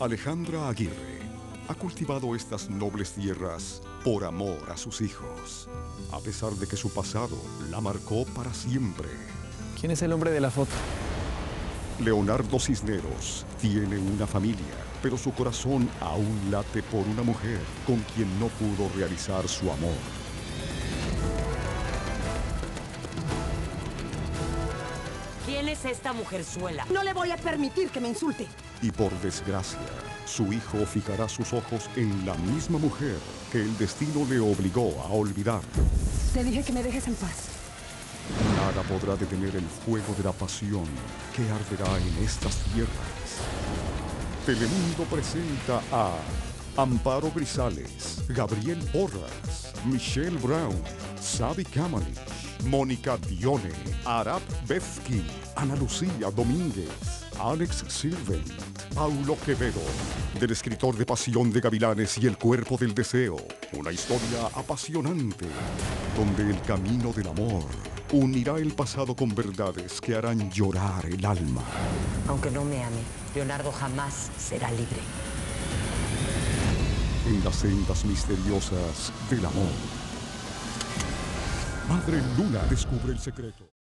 Alejandra Aguirre ha cultivado estas nobles tierras por amor a sus hijos, a pesar de que su pasado la marcó para siempre. ¿Quién es el hombre de la foto? Leonardo Cisneros tiene una familia, pero su corazón aún late por una mujer con quien no pudo realizar su amor. ¿Quién es esta mujerzuela? No le voy a permitir que me insulte. Y por desgracia, su hijo fijará sus ojos en la misma mujer que el destino le obligó a olvidar. Te dije que me dejes en paz. Nada podrá detener el fuego de la pasión que arderá en estas tierras. Telemundo presenta a Amparo Grisales, Gabriel Porras, Michelle Brown, Sabi Kamalich, Mónica Dione, Arab Befki, Ana Lucía Domínguez, Alex Sirvent, Paulo Quevedo, del escritor de Pasión de Gavilanes y El Cuerpo del Deseo. Una historia apasionante, donde el camino del amor unirá el pasado con verdades que harán llorar el alma. Aunque no me ame, Leonardo jamás será libre. En las sendas misteriosas del amor. Madre Luna descubre el secreto.